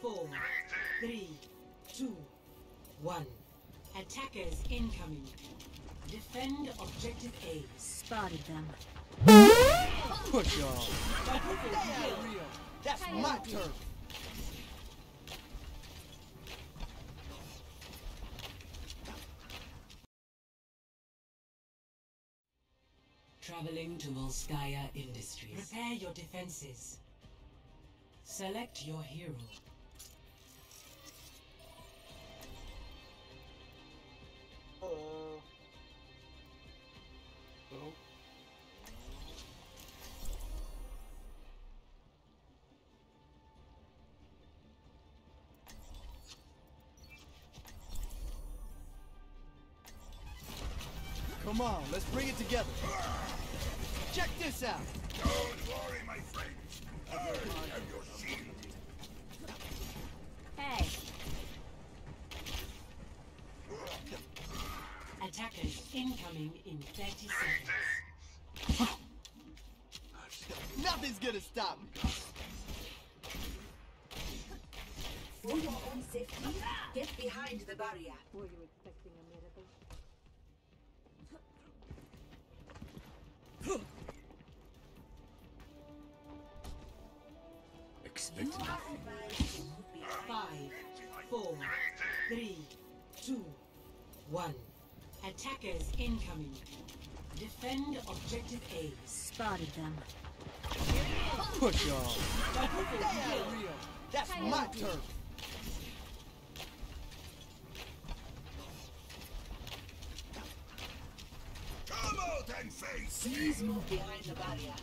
four, three, two, one. Attackers incoming. Defend objective A. Spotted them. Push off. That's my turf. Traveling to Volskaya Industries. Prepare your defenses. Select your hero. Oh. Come on, let's bring it together. Check this out. Don't worry, my. I your shield. Hey, Attackers incoming in 30 seconds. Nothing's gonna stop me. For your own safety, get behind the barrier. were you expecting a miracle? Expect You are advised to move behind. Five, four, three, two, one. Attackers incoming. Defend objective A. Spotted them. Push off. That's my turf. Come out and face me. Please move behind the barrier.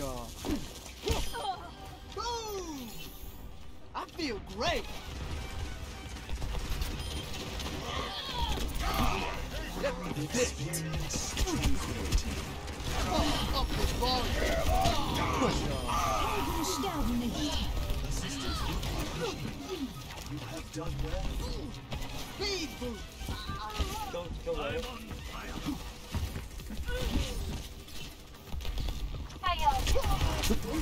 Push. Hmm. Boom. I feel great. Let me this. Oh, up the volume. Push off. Sterben nicht. Speed boost. Don't go away.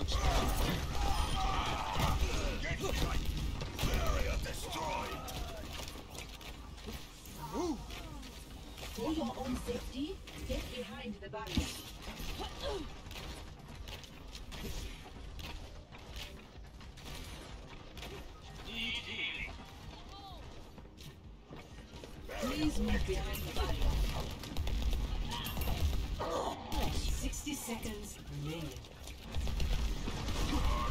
Ooh, For your own safety, get behind the barrier. Please move behind the barrier. 60 seconds remaining. here, let's pick it up. Let's get you healed up.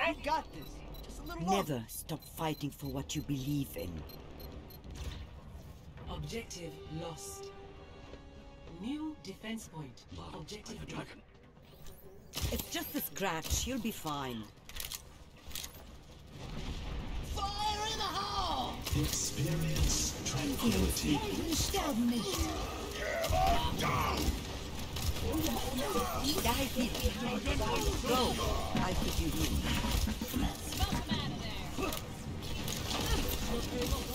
remaining. We got this! Just a little longer! Never stop fighting for what you believe in. Objective lost. New defense point. Objective dragon. It's just a scratch. You'll be fine. Fire in the hole! Experience tranquility. Sterben nicht. Dive in. Go. I'll keep you here.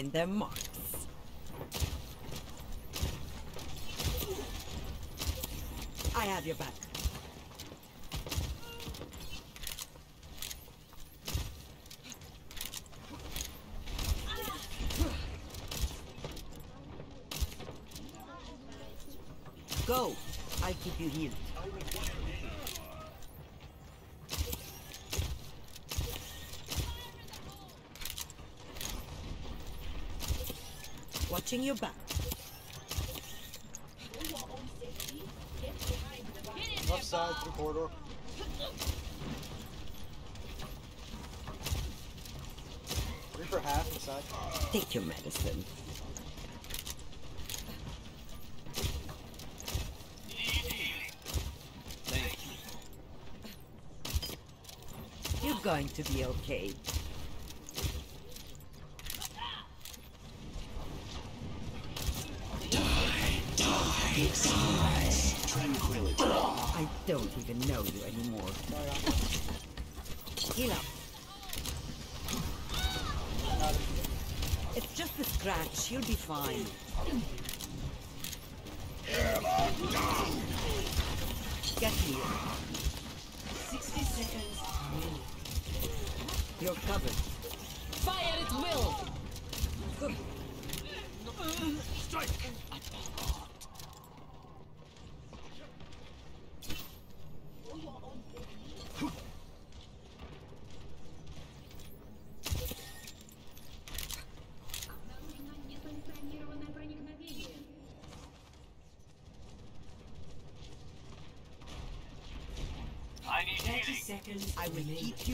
Find their marks. I have your back. Go. I'll keep you healed. Watching your back. Left side, through corridor. Reaper half inside. Take your medicine. You're going to be okay. Tranquility. I don't even know you anymore. Heal up. It's just a scratch. You'll be fine. Get here. 60 seconds. You're covered. Fire at will! I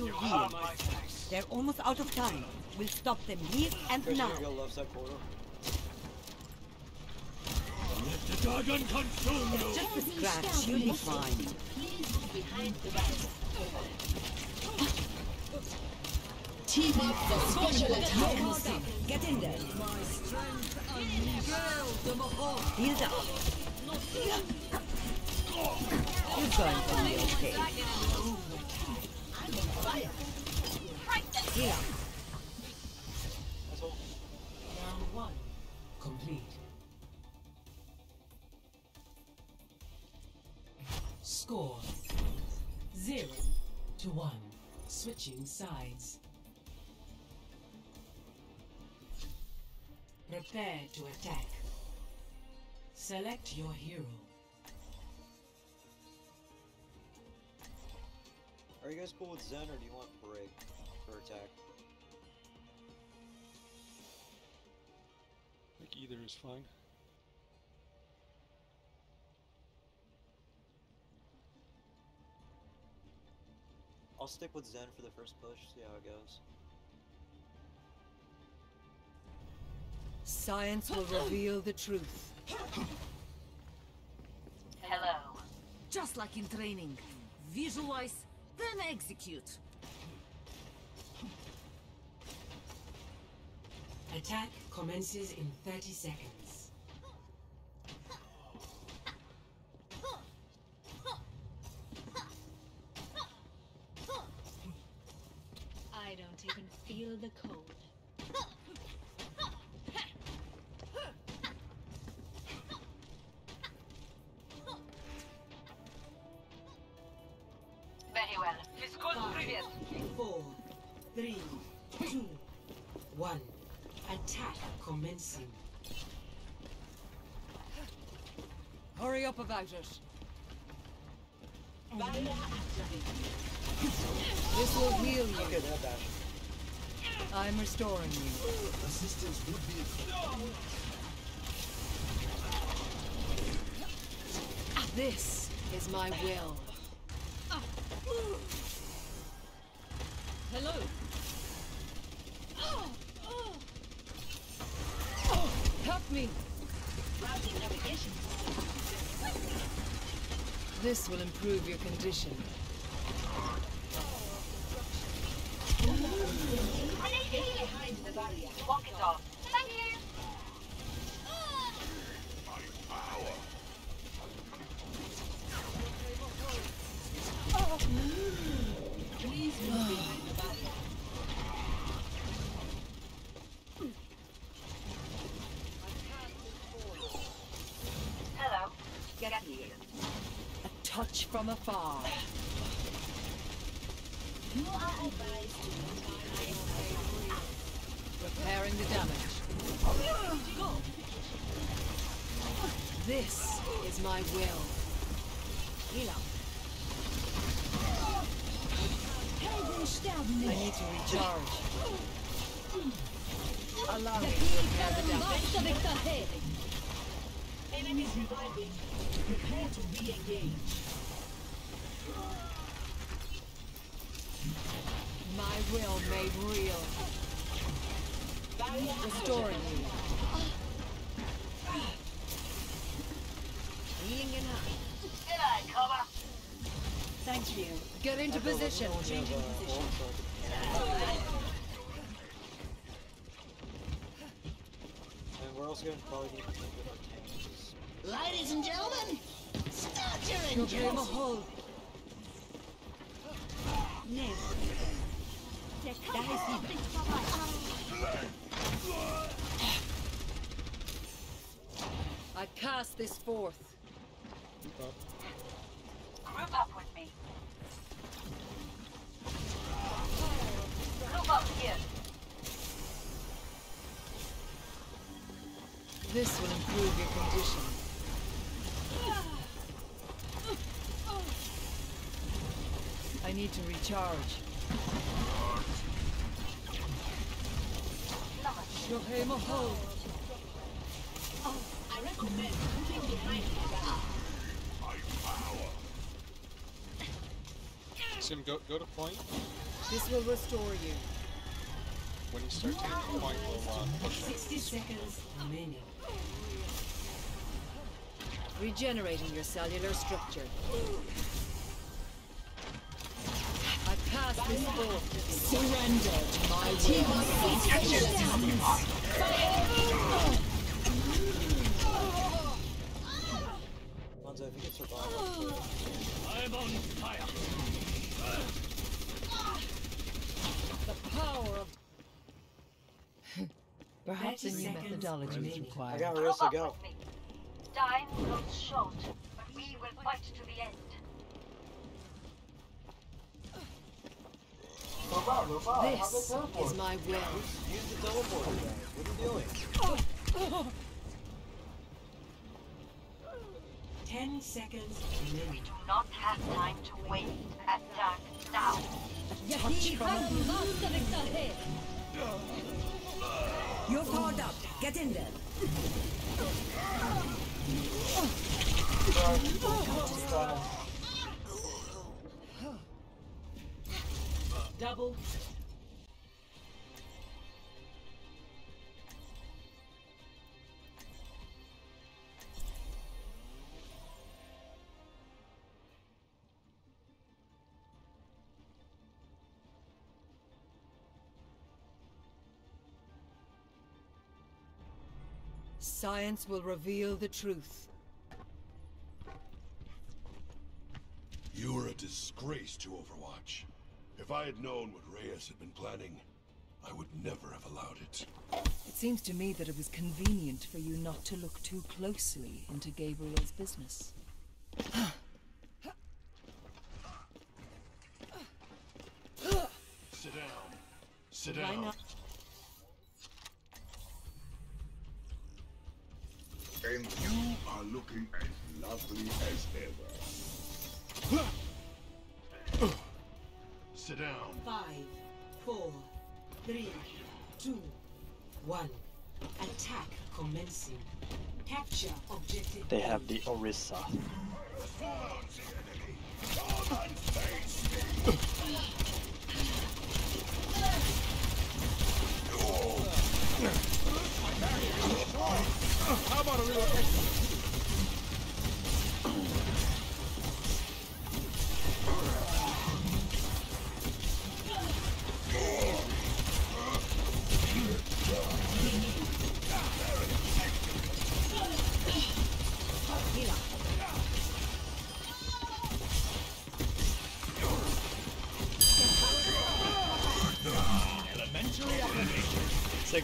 remaining. keep you healed. They're almost out of time. We'll stop them here and now. you go left side corridor. Let the dragon consume you. Just a scratch. You'll be fine. Team up for special attack. Get in there. Healed up. You're going to be okay. Up. Round one complete. Score zero to one. Switching sides. Prepare to attack. Select your hero. Are you guys cool with Zen or do you want break for attack? I think either is fine. I'll stick with Zen for the first push, see how it goes. Science will reveal the truth. Hello. Just like in training. Visualize, then execute. Attack commences in 30 seconds. Hurry about it. This will heal you. Okay, that dash. I'm restoring you. Assistance would be ah, This is my will. Hello. Help me. This will improve your condition. Behind the barrier. It off. Thank you. Please move behind the barrier. Hello. Get here. A touch from afar. You are advised to Repairing the damage. This is my will. Heal up. I need to recharge. Allow me to repair the damage. Enemies reviving. Prepare to re-engage. My will made real. Barrier Restoring you. Healing enough. Did I cover? Thank you. Get into position. Changing position. And we're also going to probably need to think of our tanks. Ladies and gentlemen, start your engines! You'll I cast this forth. Group up with me. Group up here. This will improve your condition. I need to recharge. Shohei Maho. I recommend moving behind the barrier. Sim, go go to point. This will restore you. When you start taking point, we'll uh, push it. 60 seconds remaining. Regenerating your cellular structure. Surrender to my will. Monzo, if you can survive. I'm on fire. The power of... Perhaps a new methodology is remaining. I required. got Group Marissa, up go. with me. Time grows short, but we will fight to the end. This is my will. Use the teleporter, guys. What are you doing? 10 seconds remaining. Do not have time to wait. Attack now. You're powered up. Get in there. Double. Science will reveal the truth. You're a disgrace to Overwatch. If I had known what Reyes had been planning, I would never have allowed it. It seems to me that it was convenient for you not to look too closely into Gabriel's business. Sit down. Sit down. Have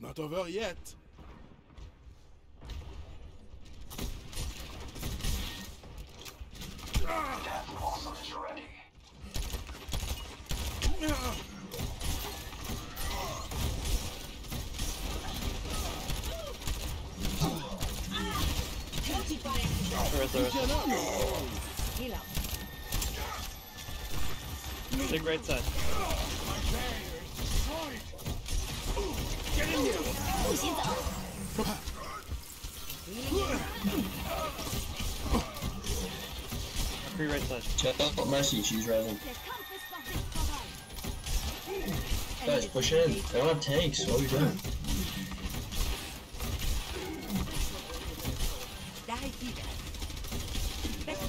Not over yet. Orisa. Heal up. Sig right side. Free right side. Check out Mercy, she's rising. Guys, push in. They don't have tanks. What are we doing? Die here.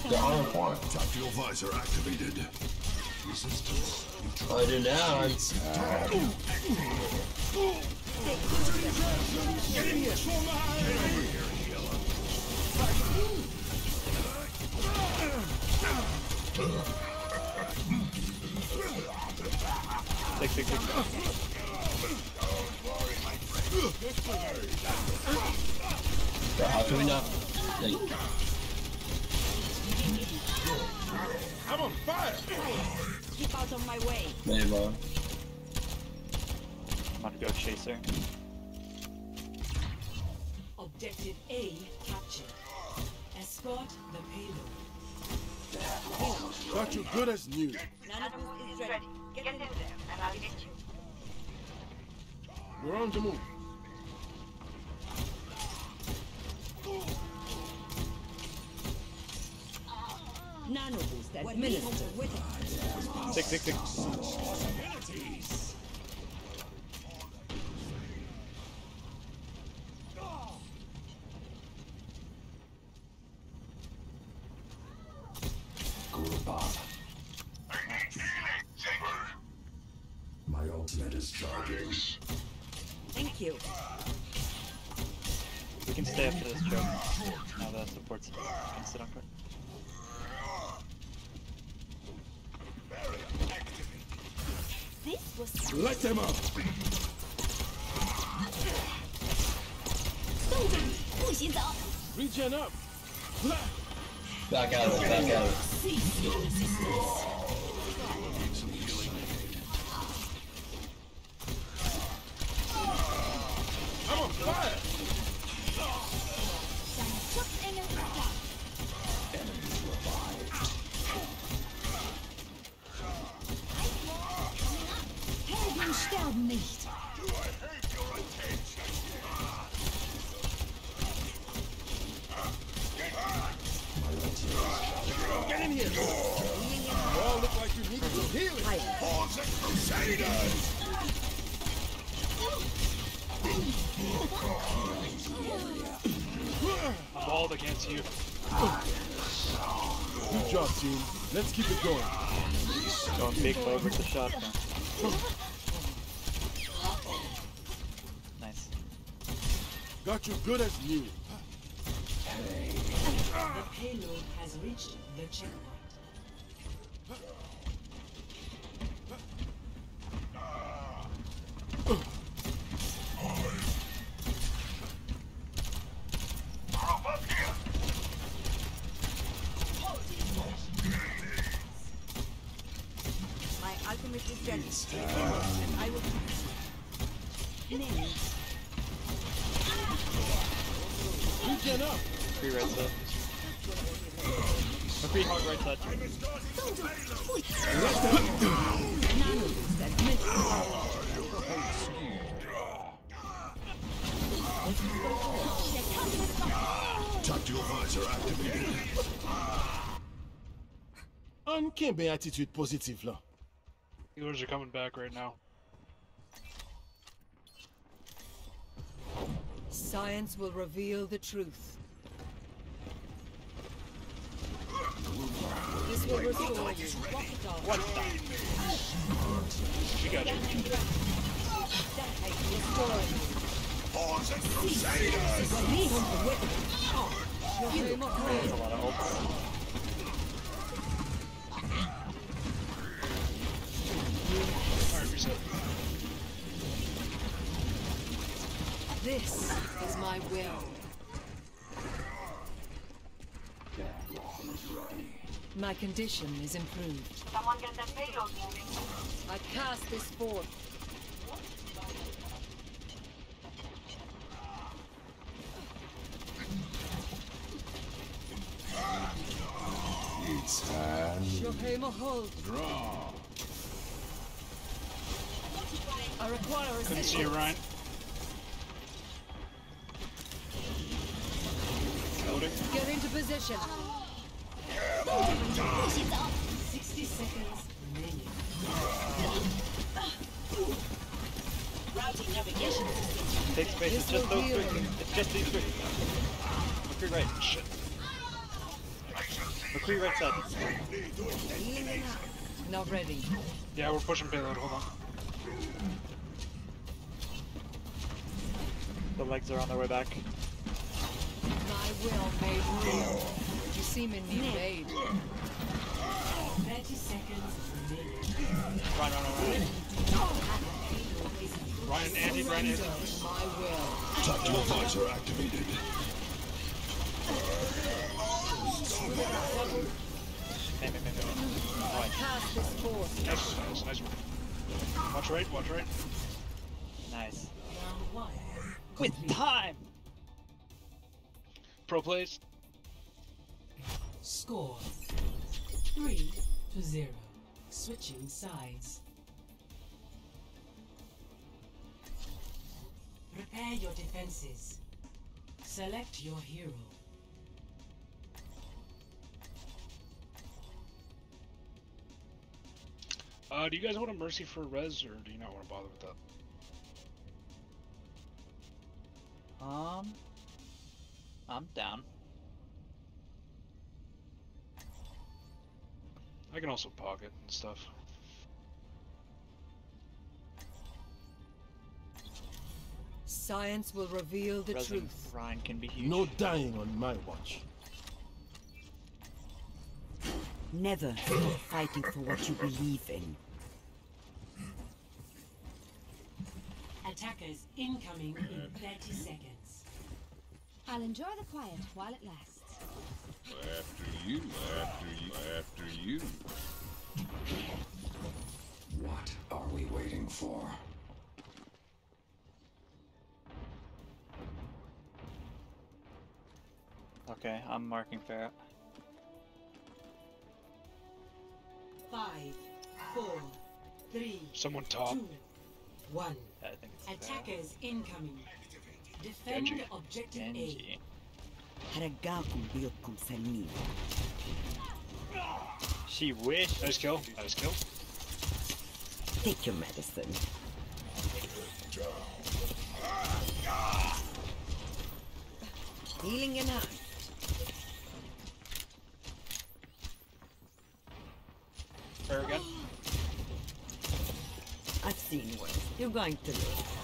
The armor point. Tactical visor activated. Resistance. I do now? Sig, sig, sig. How can we. I'm on fire. Keep out of my way. I'm about to go chaser. Objective A captured. Escort the payload. Got you good as new. Nanoboost is ready. Ready. Get in there, and I'll get you. We're on the move. Nanoboost administered. Sig, sig, sig. You. Good job, team. Let's keep it going. Going big bow with the shotgun. Nice. Got you good as new. The payload has reached the checkpoint. Ultimate ready. And I will. Names. Regen up. Free right side. A free hard right side. Tactical visor activated. An ken ben attitude positif la. Healers are coming back right now. Science will reveal the truth. This will restore you. Walk it off. What the? We got you. Restore you. Pawns and Crusaders! You're more There's a lot of ults. This is my will. My condition is improved. Someone get that payload moving. I cast this forth. It's time. Shohei hold. Draw. I require Couldn't see you, assistance. Ryan. Get into position. 60 seconds remaining. Take space, it's just those three. It's just these three. McCree right. Shit. McCree right side. Not ready. Yeah, we're pushing payload. Hold on. The legs are on their way back. My will made real. You seem in need of aid. 30 seconds remaining. Ryan, Ryan, Ryan, Ryan. Ryan, Andy, Ryan, Andy. My will. Tactical visor activated. Man, man, man, man. I cast this forth. Nice, nice, nice one. Watch right, watch right. Nice. Round one. With time! Pro plays. Score 3 to 0. Switching sides. Prepare your defenses. Select your hero. Uh, do you guys want a mercy for res, or do you not want to bother with that? Um, I'm down. I can also pocket and stuff. Science will reveal the Resin truth. Ryan can be huge. No dying on my watch. Never stop fighting for what you believe in. Attackers incoming in 30 seconds. I'll enjoy the quiet while it lasts. After you, after you, after you. What are we waiting for? Okay, I'm marking Pharah. Five, four, three, Someone talk. two, one. I think it's Attackers incoming. Defend Genji. objective Genji. A. Haragakum biokum salmi. She wished. Nice kill. Nice kill. Take your medicine. Healing enough. Very good. I've seen worse. You're going to lose.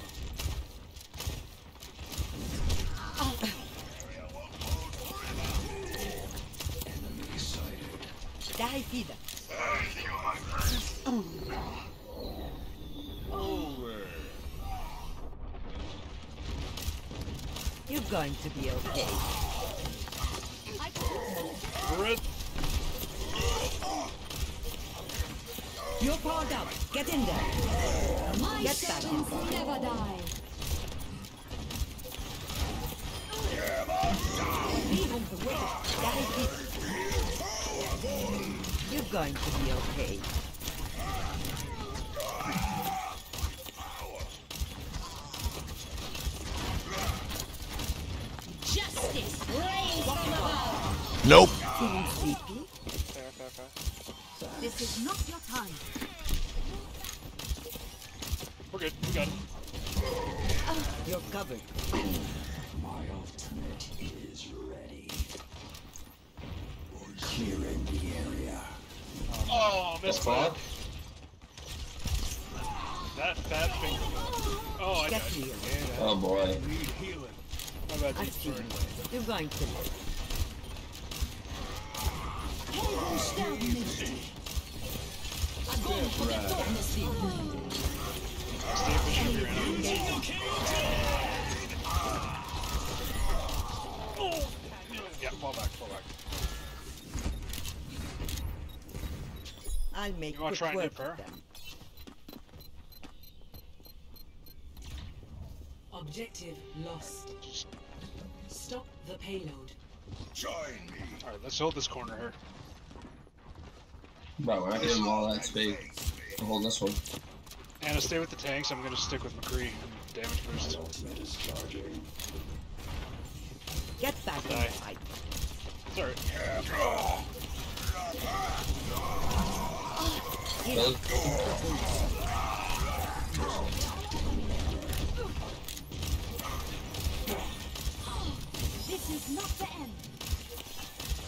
Be okay. Red. You're powered up. Get in there. My Get back in shadows never die. Him for wicked. Die, You're going to be okay. Nope. Fair, fair, fair. This is not your time. We're good. We got it. Oh. You're covered. My ultimate is ready. Clearing the area. Oh, missed Fuck. my That fat finger. Oh, I died. Get healed. Oh boy. Need healing. My bad. I've seen. You're going to I'll make You wanna quick try and work hit her? of them. Objective lost. Stop the payload. Join me. Alright, let's hold this corner here. Bro, we're not getting all that space. I'm holding this one. Ana, stay with the tanks. I'm gonna stick with McCree. Damage boost. Ultimate is charging. Get back in the Die. fight. It's alright. This is not the end.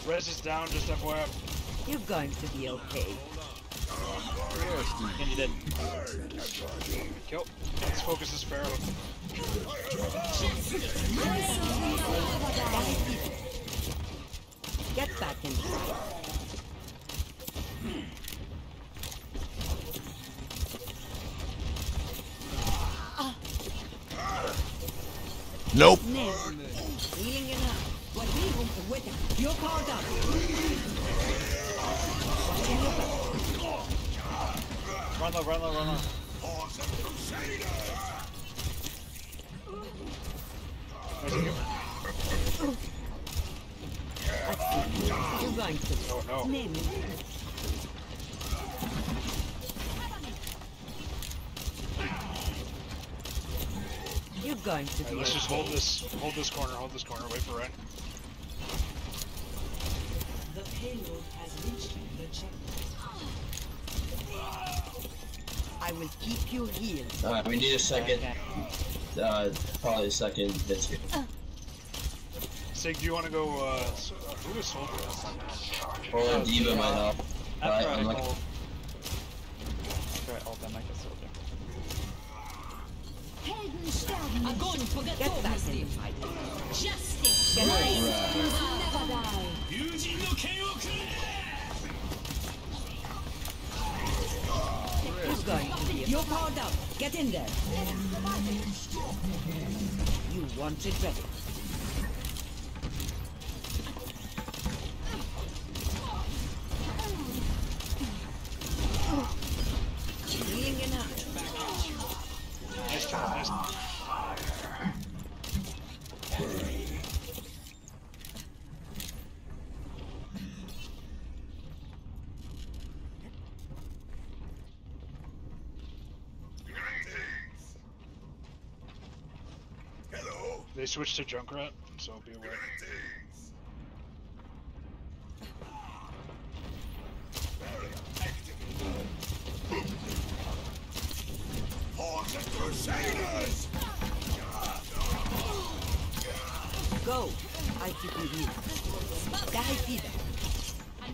Res is down, just FYI. You're going to be okay. And you did. Kill. Let's focus this Pharah. Get back in the fight. Nope. Run low, run low, run low. You're going to Oh no. name. You're going to Alright, be let's just hold this hold this corner, hold this corner, wait for Ren. The payload I will keep you healed. Alright, we need a second. Okay. Uh, probably a second biscuit. Uh. Sig, do you want to go, uh, uh who was Soldier last time? Or oh, D.Va might help. All right, I'm like... I ult, going to forget all Огонь по! Justice! Right. You're going to be You're powered up. Get in there. You want it ready. switch to Junkrat, so be aware. Hordes and Crusaders! Go! I keep you. Die, Peter. I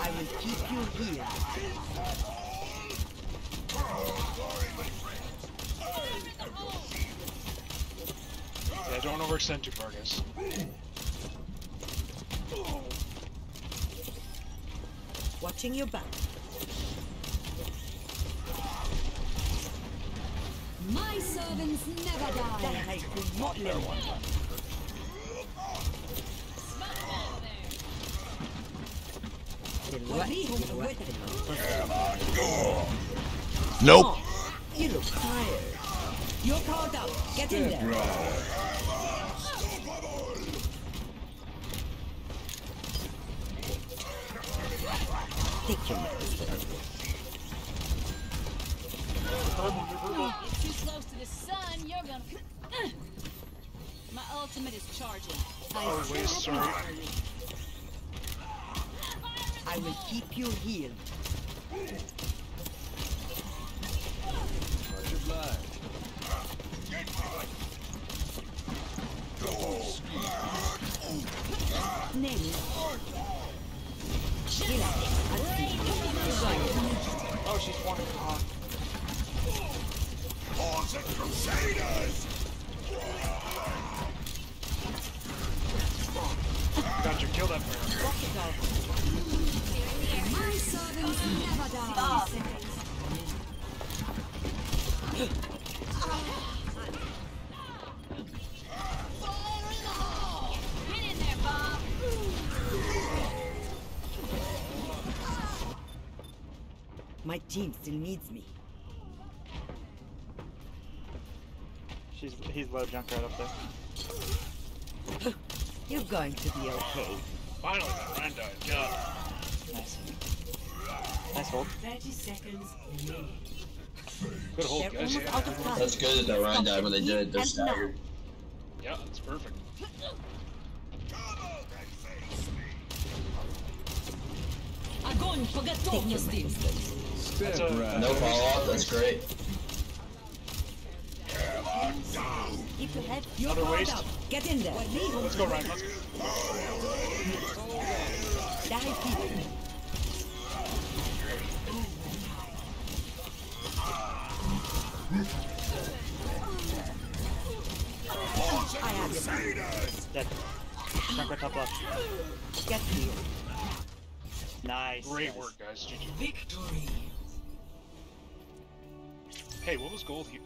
I will keep you here. Yeah, don't overextend too far, guys. Watching your back. My servants never die. Dahil kumotlew. Dluwati, dluwati. Nope. You look tired. You're powered up. Get in there. Take your medicine. Get too close to the sun, you're gonna. Uh. My ultimate is charging. I Oh, still wait, sorry. enough for me. I will keep you healed. Much obliged. Name. Oh, she's one. Oh, Awesome Crusaders! gotcha, kill that bear. My servants never die. Get in there, Bob. My team still needs me. She's he's low Junkrat up there. You're going to be okay. Finally, that Ren died. Nice. Nice hold. 30 seconds remaining. Good hold, guys. That's good that the Rein died when they did. They're staggered. Yeah, that's perfect. No follow up, that's great. If you have your Up. Get in there. Let's go, Ryan. Let's go. Die, people. I have your back. Dead. Junkrat top left. Get healed. Nice. Great guys. work, guys. GG. Victory. Hey, what was gold here?